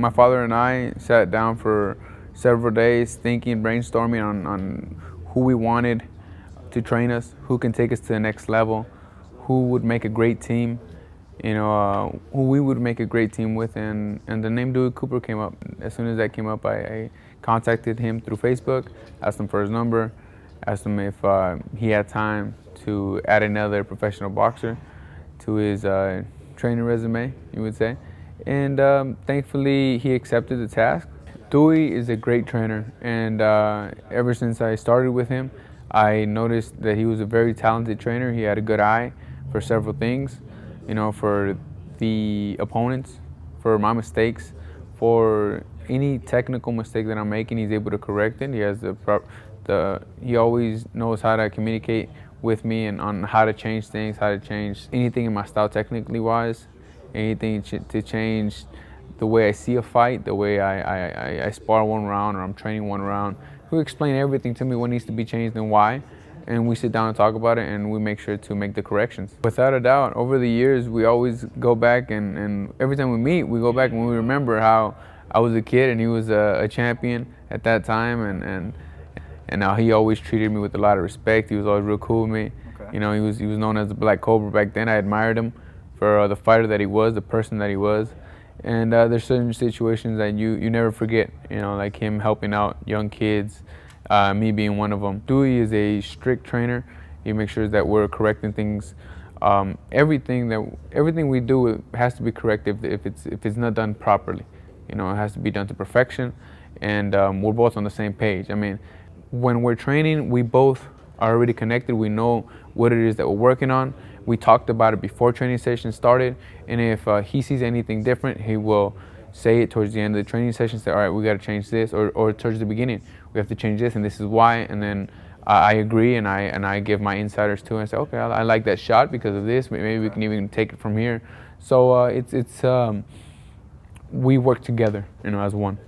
my father and I sat down for several days thinking, brainstorming on, on who we wanted to train us, who can take us to the next level, who would make a great team, you know, uh, who we would make a great team with. And, and the name Dewey Cooper came up. As soon as that came up, I, I contacted him through Facebook, asked him for his number, asked him if uh, he had time to add another professional boxer to his uh, training resume, you would say. And um, thankfully, he accepted the task. Dewey is a great trainer, and uh, ever since I started with him, I noticed that he was a very talented trainer. He had a good eye for several things, you know, for the opponents, for my mistakes, for any technical mistake that I'm making, he's able to correct it. He has the, the he always knows how to communicate with me and on how to change things, how to change anything in my style technically wise, anything to change the way I see a fight, the way I, I, I, spar one round or I'm training one round. He'll explain everything to me what needs to be changed and why. And we sit down and talk about it and we make sure to make the corrections. Without a doubt, over the years, we always go back and, and every time we meet, we go back and we remember how I was a kid and he was a, a champion at that time, and and and now he always treated me with a lot of respect. He was always real cool with me. Okay. You know, he was he was known as the Black Cobra back then. I admired him for uh, the fighter that he was, the person that he was. And uh, there's certain situations that you you never forget. You know, like him helping out young kids, uh, me being one of them. Dewey is a strict trainer. He makes sure that we're correcting things. Um, everything that everything we do has to be corrected if, if it's if it's not done properly. You know, it has to be done to perfection, and um, we're both on the same page. I mean, when we're training, we both are already connected. We know what it is that we're working on. We talked about it before training session started, and if uh, he sees anything different, he will say it towards the end of the training session. Say, all right, we got to change this, or, or towards the beginning, we have to change this, and this is why. And then uh, I agree, and I and I give my insiders too, and say, okay, I, I, like that shot because of this. Maybe we can even take it from here. So uh, it's it's. Um, we work together, you know, as one.